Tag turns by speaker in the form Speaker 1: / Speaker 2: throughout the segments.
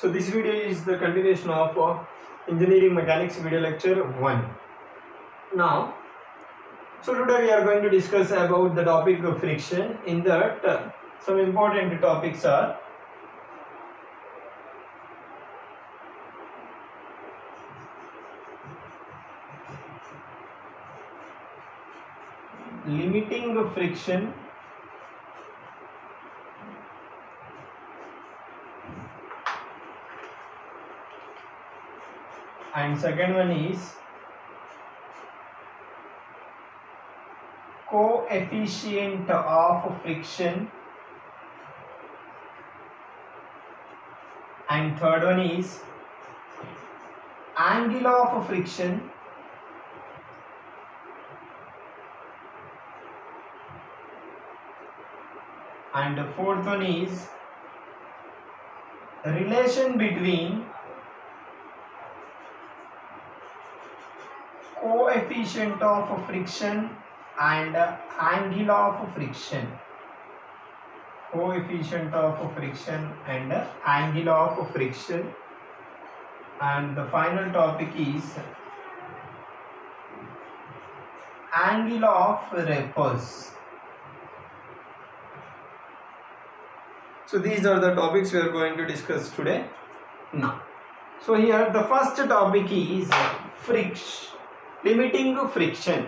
Speaker 1: So this video is the continuation of uh, engineering mechanics video lecture 1. Now, so today we are going to discuss about the topic of friction. In that, uh, some important topics are limiting friction and second one is coefficient of friction. And third one is angle of friction. And the fourth one is relation between coefficient of friction and angle of friction. Coefficient of friction and angle of friction. And the final topic is angle of repose. So these are the topics we are going to discuss today. Now so here the first topic is friction limiting friction.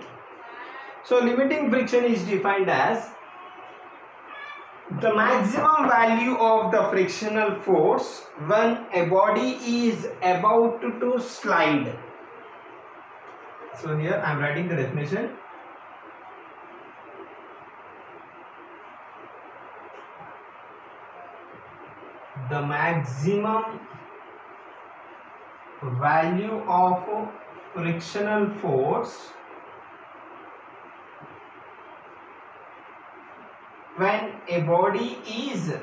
Speaker 1: So limiting friction is defined as the maximum value of the frictional force when a body is about to slide. So here i am writing the definition. The maximum value of frictional force when a body is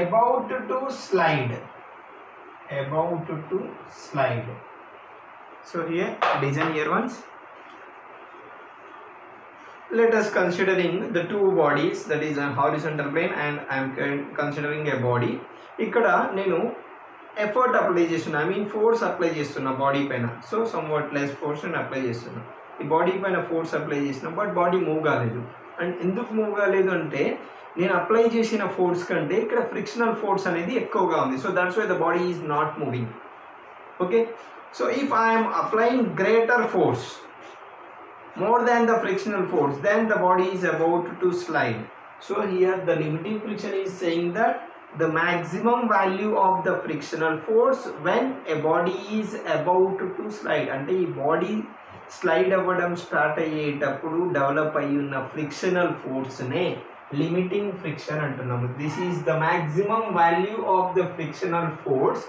Speaker 1: about to slide about to slide so here design here once let us considering the two bodies that is a horizontal plane and I am considering a body ఇక్కడ నేను effort apply చేస్తున్నా. I mean force apply చేస్తున్నా body పైన. So some what less force అని apply చేస్తున్నా. ఈ body పైన force apply చేసిన బట్ బాడీ మూవ్ కాలేదు. అండ్ ఎందుకు మూవ్ కాలేదు అంటే నేను అప్లై చేసిన ఫోర్స్ కంటే ఇక్కడ ఫ్రిక్షనల్ ఫోర్స్ అనేది ఎక్కువగా ఉంది. So that's why the body is not moving okay so if I'm applying greater force more than the frictional force then the body is about to slide so here the limiting friction is saying that the maximum value of the frictional force when a body is about to slide. అంటే ఈ body slide అవ్వడం start అయ్యేటప్పుడు develop అయ్యి ఉన్న frictional ఫోర్స్నే limiting friction అంటున్నాము. This is the maximum value of the frictional force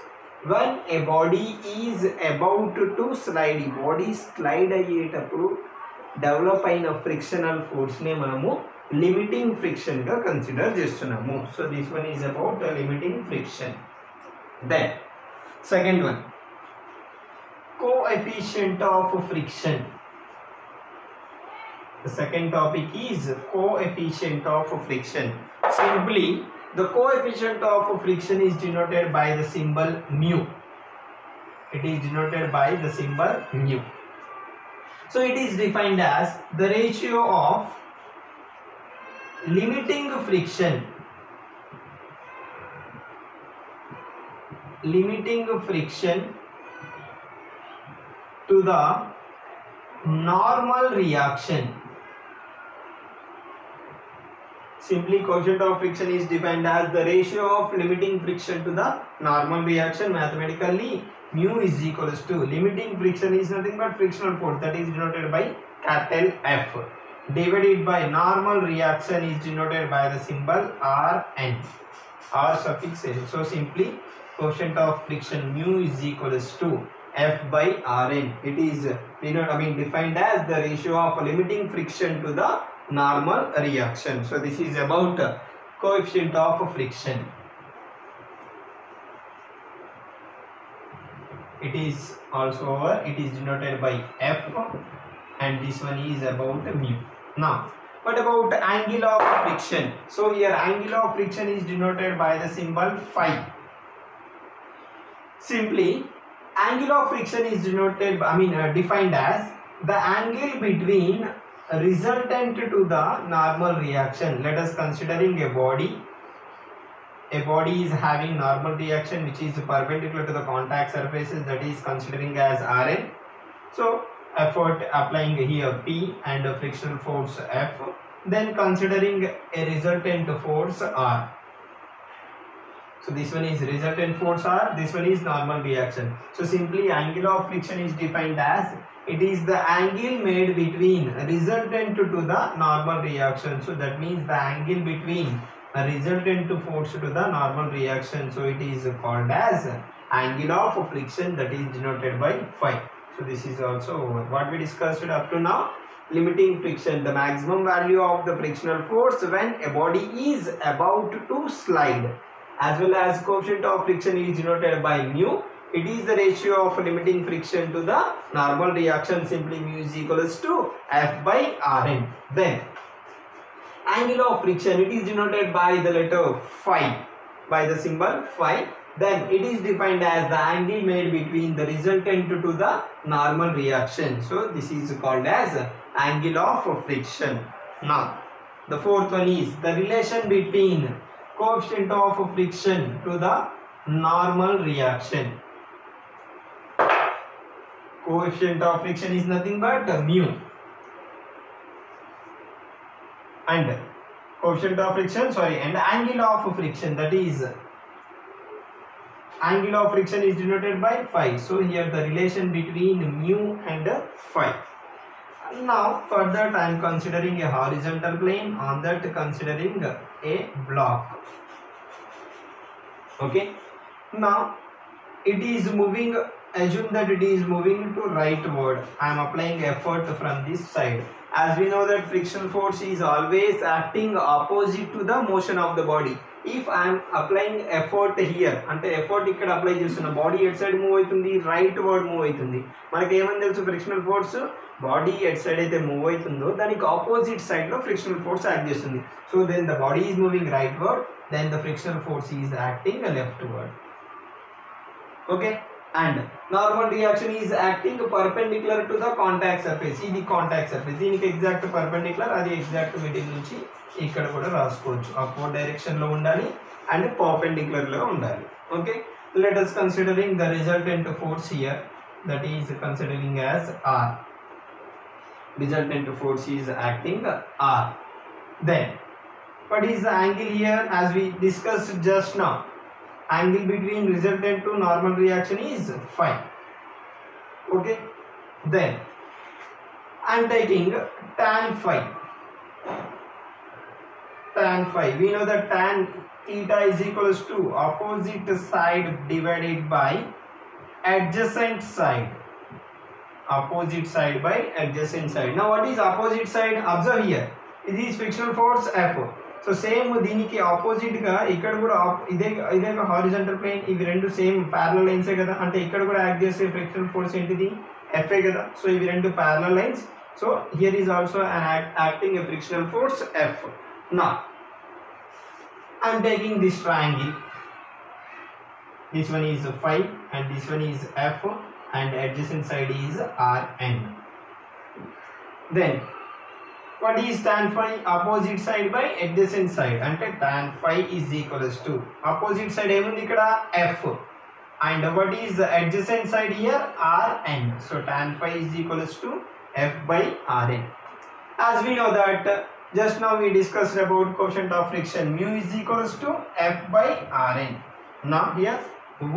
Speaker 1: when a body is about to slide ఈ body slide అయ్యేటప్పుడు డెవలప్ అయిన ఫ్రిక్షనల్ ఫోర్స్నే మనము లిమిటింగ్ ఫ్రిక్షన్గా కన్సిడర్ చేస్తున్నాము so this one is about limiting friction then second one coefficient of friction The second topic is coefficient of friction. Simply, the coefficient of friction is denoted by the symbol mu. It is denoted by the symbol mu. So it is defined as the ratio of limiting friction. Limiting friction to the normal reaction. Simply coefficient of friction is defined as the ratio of limiting friction to the normal reaction mathematically. Mu is equals to limiting friction is nothing but frictional force. That is denoted by capital F divided by normal reaction is denoted by the symbol Rn R suffix n. So simply coefficient of friction mu is equals to F by Rn. It is you know I mean defined as the ratio of limiting friction to the normal reaction. So this is about coefficient of friction. it is also it is denoted by f and this one is about mu now what about angle of friction? So here angle of friction is denoted by the symbol phi. Simply angle of friction is denoted i mean uh, defined as the angle between resultant to the normal reaction. Let us considering a body. A body is having normal reaction which is perpendicular to the contact surfaces that is considering as Rn so effort applying here P and a frictional force F then considering a resultant force R so this one is resultant force R, this one is normal reaction. So simply angle of friction is defined as it is the angle made between resultant to the normal reaction. So that means the angle between resultant force to the normal reaction. So it is called as angle of friction that is denoted by phi. So this is also over. what we discussed up to now. Limiting friction, the maximum value of the frictional force when a body is about to slide as well as coefficient of friction is denoted by mu. It is the ratio of limiting friction to the normal reaction simply mu is equals to F by Rn. Then angle of friction it is denoted by the letter phi by the symbol phi then it is defined as the angle made between the resultant to the normal reaction. So this is called as angle of friction. Now the fourth one is the relation between coefficient of friction to the normal reaction. Coefficient of friction is nothing but mu. And coefficient of friction sorry and angle of friction that is angle of friction is denoted by phi. So here the relation between mu and phi. Now further I am considering a horizontal plane on that considering a block. Okay? Now it is moving assume that it is moving to rightward I am applying effort from this side. As we know that friction force is always acting opposite to the motion of the body if I'm applying effort here అంటే effort ఇక్కడ apply చేస్తున్న body at side move అవుతుంది rightward move అవుతుంది. మనకి ఏమని తెలుసు? Frictional force body at side అయితే move అవుతుందో దానికి ఆపోజిట్ సైడ్లో ఫ్రిక్షనల్ ఫోర్స్ యాక్ట్ చేస్తుంది. So then the body is moving rightward then the frictional force is acting leftward okay and normal reaction is acting perpendicular to the contact surface ఇది contact surface దీనికి exact perpendicular అది exact middle నుంచి ఇక్కడ కూడా రాసుకోవచ్చు upward direction లో ఉండాలి and perpendicular లో ఉండాలి okay let us considering the resultant force here that is considering as are resultant force is acting R. Then, what is the angle here as we discussed just now? Angle between resultant to normal reaction is phi. Okay. Then, I am taking tan phi. Tan phi. We know that tan theta is equals to opposite side divided by adjacent side opposite side by adjacent side. Now what is opposite side? Observe here. It is frictional force F. So same దీనికి opposite గా ఇక్కడ కూడా op- ఇదే ఇదే horizontal plane ఇవి రెండు same ప్యారల లైన్సే కదా అంటే ఇక్కడ కూడా యాక్ట్ చేసే ఫ్రిక్షనల్ ఫోర్స్ ఏంటిది ఎఫ్ఏ కదా సో ఇవి రెండు ప్యారల lines so here is also acting a frictional force F నా I'm taking this triangle this one is phi and this one is f and adjacent side is rn then what is tan phi opposite side by adjacent side అంటే tan phi is equals to opposite side ఏముంది ఇక్కడ f and what is the adjacent side here rn so tan phi is equals to f by rn as we know that uh, just now we discussed about coefficient of friction mu is equals to f by rn now here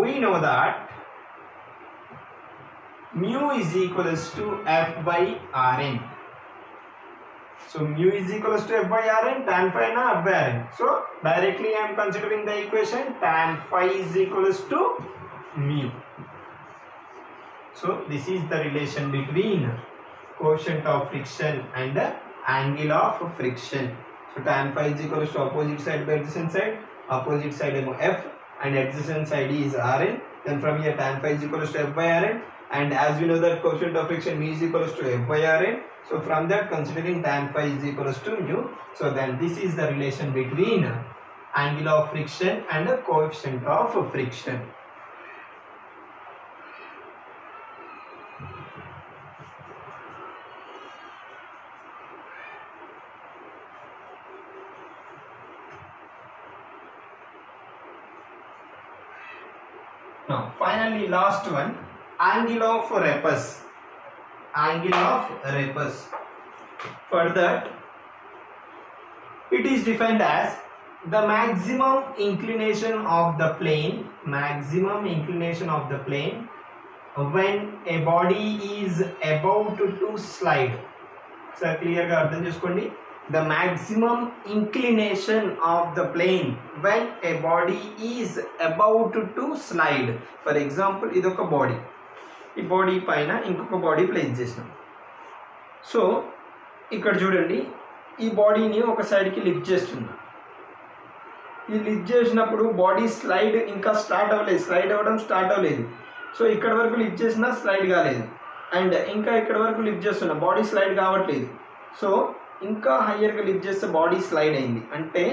Speaker 1: we know that mu is equals to f by rn so mu is equals to f by rn tan phi na f by rn so directly i am considering the equation tan phi is equals to mu so this is the relation between coefficient of friction and the angle of friction so tan phi is equals to opposite side by adjacent side opposite side emo f and adjacent side is Rn. Then from here tan phi is equals to f by Rn. And as we know that coefficient of friction mu is equals to f by Rn. So from that considering tan phi is equals to mu, so then this is the relation between angle of friction and the coefficient of friction. Now finally last one angle of repose angle of repose. Further, it is defined as the maximum inclination of the plane, maximum inclination of the plane when a body is about to slide. So clear ga. The maximum inclination of the plane when a body is about to slide. For example, idoka body. ఈ body పైన ఇంకొక body place చేసినాం so ఇక్కడ చూడండి ఈ బాడీని ఒక సైడ్కి లిఫ్ట్ చేస్తున్నా. ఈ లిఫ్ట్ చేసినప్పుడు బాడీ స్లైడ్ ఇంకా స్టార్ట్ అవ్వలేదు స్లైడ్ అవ్వడం స్టార్ట్ అవ్వలేదు. సో ఇక్కడ వరకు లిఫ్ట్ చేసినా స్లైడ్ కాలేదు. అండ్ ఇంకా ఇక్కడ వరకు లిఫ్ట్ చేస్తున్నా బాడీ స్లైడ్ కావట్లేదు. సో ఇంకా హయ్యర్గా లిఫ్ట్ చేస్తే బాడీ స్లైడ్ అయింది. అంటే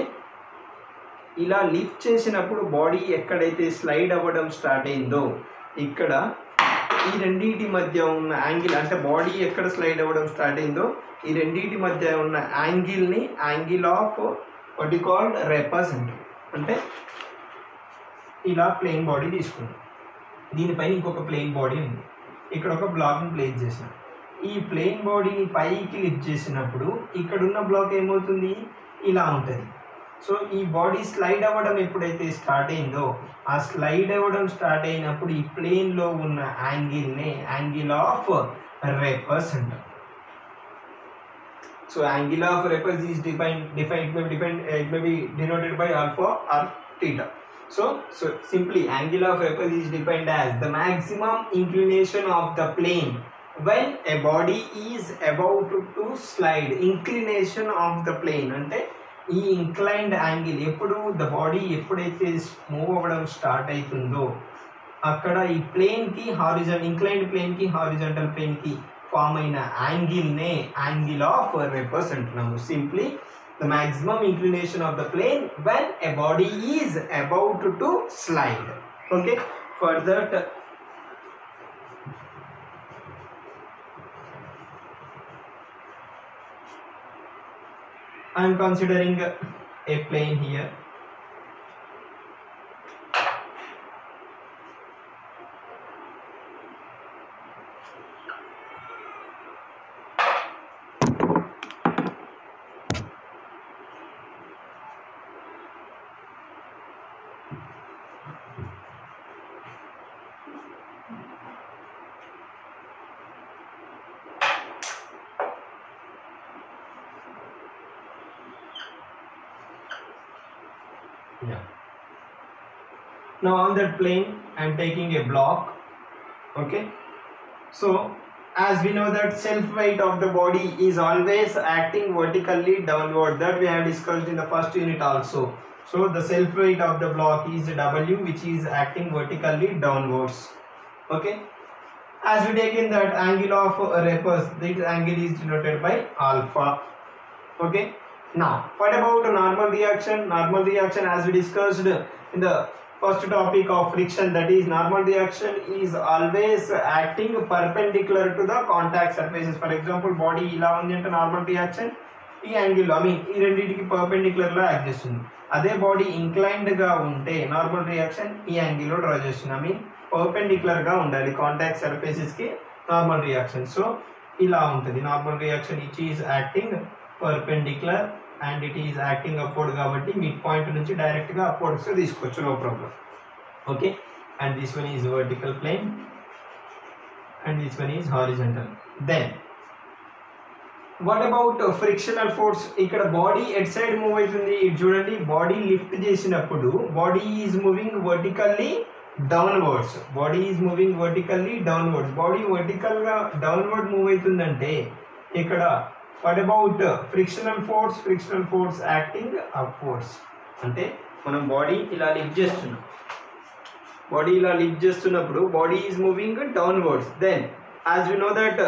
Speaker 1: ఇలా లిఫ్ట్ చేసినప్పుడు బాడీ ఎక్కడైతే స్లైడ్ అవ్వడం స్టార్ట్ అయిందో ఇక్కడ ఈ రెండింటి మధ్య ఉన్న యాంగిల్ అంటే బాడీ ఎక్కడ స్లైడ్ అవ్వడం స్టార్ట్ అయిందో ఈ రెండింటి మధ్య ఉన్న యాంగిల్ని angle of what called repose అంటారు అంటే ఇలా ప్లెయిన్ బాడీ తీసుకున్నాం. దీనిపైన ఇంకొక ప్లెయిన్ బాడీ ఉంది. ఇక్కడ ఒక బ్లాక్ని ప్లేస్ చేసిన ఈ ప్లెయిన్ బాడీని పైకి లిఫ్ట్ చేసినప్పుడు ఇక్కడున్న బ్లాక్ ఏమవుతుంది? ఇలా ఉంటుంది. సో ఈ బాడీ స్లైడ్ అవ్వడం ఎప్పుడైతే స్టార్ట్ అయిందో ఆ స్లైడ్ అవ్వడం స్టార్ట్ అయినప్పుడు ఈ ప్లేన్లో ఉన్న యాంగిల్నే యాంగిల్ ఆఫ్ రేపర్స్ అంటారు so angle of repose is define define it may define it may be denoted by alpha or theta so so simply angle of repose is defined as the maximum inclination of the plane when a body is about to slide inclination of the plane అంటే ఈ inclined angle ఎప్పుడు the body ఎప్పుడైతే move అవ్వడం start అవుతుందో అక్కడ ఈ ప్లేన్కి horizon inclined ప్లేన్కి హారిజంటల్ ప్లేన్కి ఫామ్ అయిన యాంగిల్నే యాంగిల్ ఆఫ్ రెపస్ అంటున్నాము simply the maximum inclination of the plane when a body is about to slide okay further i am considering a plane here yeah. Now on that plane i'm taking a block okay? So as we know that self weight of the body is always acting vertically downward. That we have discussed in the first unit also. So the self weight of the block is w which is acting vertically downwards okay? As we take in that angle of repose this angle is denoted by alpha okay now what about a normal reaction normal reaction as we discussed in the first topic of friction that is normal reaction is always acting perpendicular to the contact surfaces for example body ఇలా ఉంది అంటే normal reaction ఈ angle I mean ఈ రెండింటికి పర్పెండిక్యులర్లో act చేస్తుంది అదే body ఇంక్లైన్డ్గా ఉంటే normal reaction ఈ యాంగిల్లో డ్రా చేస్తుంది ఐ మీన్ పర్పెండిక్యులర్గా ఉండాలి కాంటాక్ట్ సర్ఫేసెస్కి నార్మల్ రియాక్షన్ సో ఇలా ఉంటుంది normal reaction which is acting perpendicular and it is acting upward కాబట్టి మిడ్ పాయింట్ నుంచి డైరెక్ట్గా అఫోర్డ్స్ అప్వర్డ్స్ తీసుకోవచ్చు no problem okay and this one is vertical plane and this one is horizontal then what about frictional force ఇక్కడ body at side move అవుతుంది. ఇటు చూడండి body lift చేసినప్పుడు body is moving vertically downwards body is moving vertically downwards body వర్టికల్గా downward move అవుతుందంటే ఇక్కడ what about frictional force frictional force acting up force అంటే మనం body ఇలా లిఫ్ట్ చేస్తున్నాం బాడీ ఇలా లిఫ్ట్ చేస్తున్నప్పుడు body is moving downwards then as we know that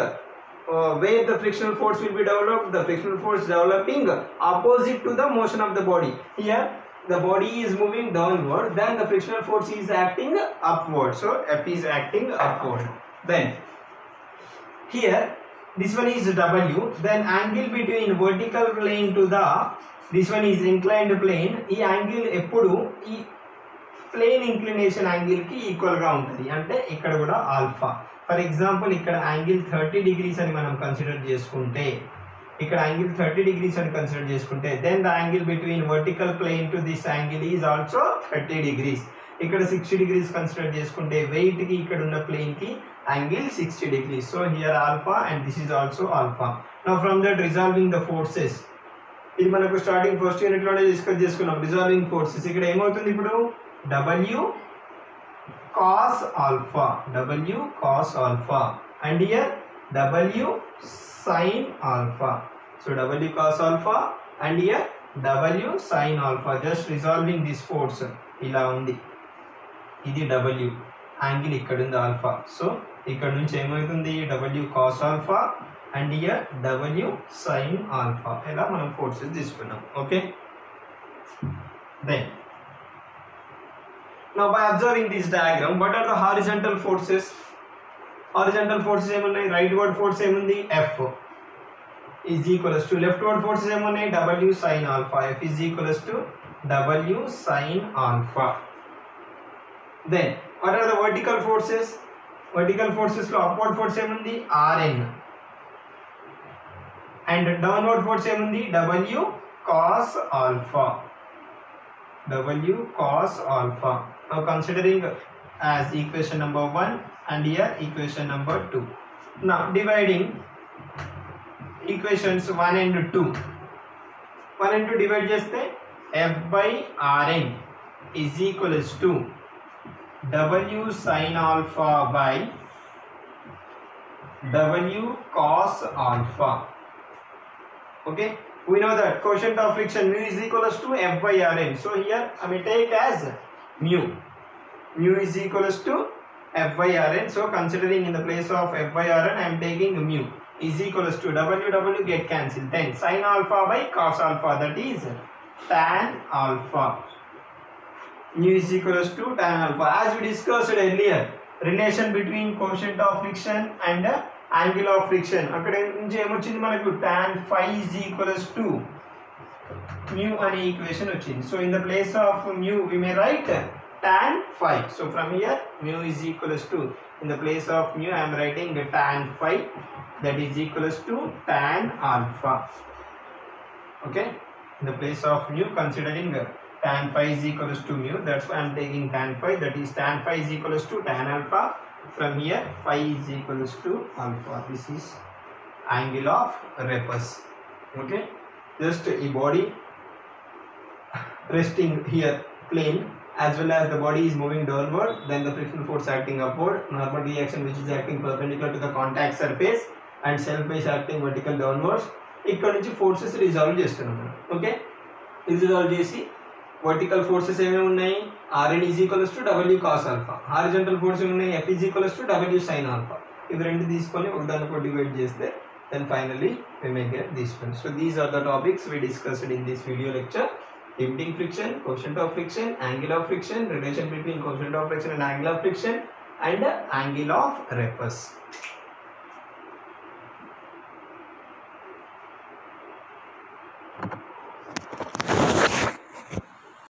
Speaker 1: where the frictional force will be developed the frictional force developing opposite to the motion of the body here the body is moving downward then the frictional force is acting upward so f is acting upward then here this one is w then angle between vertical plane to the this one is inclined plane. ఈ angle ఎప్పుడు ఈ plane inclination యాంగిల్కి ఈక్వల్గా ఉంటుంది. అంటే ఇక్కడ కూడా alpha for example ఇక్కడ angle thirty degrees అని మనం కన్సిడర్ చేసుకుంటే ఇక్కడ యాంగిల్ థర్టీ డిగ్రీస్ అని కన్సిడర్ చేసుకుంటే then the angle between vertical plane to this angle is also thirty degrees ఇక్కడ సిక్స్టీ డిగ్రీస్ కన్సిడర్ చేసుకుంటే వెయిట్కి ఇక్కడ ఉన్న ప్లేన్కి angle angle sixty So so alpha alpha and is is also alpha నా that that resolving the forces ఇది మనకు starting first యూనిట్లోనే డిస్కస్ చేసుకున్నాం. రిజాల్వింగ్ ఫోర్సెస్ ఇక్కడ ఏమవుతుంది ఇప్పుడు? W cos alpha W cos alpha and here W sine alpha so W cos alpha and here W sine alpha just resolving this force ఇలా ఉంది. ఇది డబ్ల్యూ యాంగిల్ ఇక్కడ ఉంది ఆల్ఫా. సో ఇక్కడ నుంచి ఏమవుతుంది? W cos alpha and here W sin alpha. ఇలా మనం ఫోర్సెస్ తీసుకున్నాం. ఓకే దెన్ నా by observing this diagram what are the horizontal forces horizontal forces ఏమున్నాయి? రైట్ వర్డ్ ఫోర్స్ ఏముంది? F is equals to leftward forces ఏమున్నాయి? W sin alpha. F is equals to W sin alpha. Then what are the vertical forces vertical forces లో upward force ఏముంది RN and downward force ఏముంది W cos alpha W cos alpha. Now considering as equation number 1 and here equation number 2. Now dividing equations 1 and 2. 1 and 2 divide చేస్తే F by Rn is equals to W sin alpha by W cos alpha. Okay. we know that quotient of friction mu is equals to f by rn. So here i may take as mu. Mu is equals to f by rn. So considering in the place of f by rn i am taking mu. Is equals to w w get cancelled. Then sin alpha by cos alpha that is tan alpha mu is equals to tan alpha as we discussed earlier relation between quotient of friction and uh, angle of friction అక్కడ నుంచి ఏమొచ్చింది మనకు tan five is equals to mu అనే equation వచ్చింది so in the place of mu we May right tan five so from here mu is equals to in the place of mu I'm writing tan five that is equals to tan alpha okay in the place of mu considering tan phi is equals to mu that's why I'm taking tan phi that is tan phi is equals to tan alpha from here phi is equals to alpha this is angle of Repus okay just a body resting here plane as well as the body is moving downward then the frictional force acting upward normal reaction which is acting perpendicular to the contact surface and self base acting vertical downwards ఇక్కడ నుంచి forces resolve చేస్తున్నాం okay resolve చేసి vertical forces ఏమేమి ఉన్నాయి RN is equals to W cos alpha horizontal force ఉన్నాయి F is equals to W sin alpha ఇవి రెండు తీసుకొని ఒకదానికో డివైడ్ చేస్తే then finally we may so these are the topics we discussed in this video lecture limiting friction, coefficient of friction, angle of friction, relation between coefficient of friction and angle of friction and angle of repose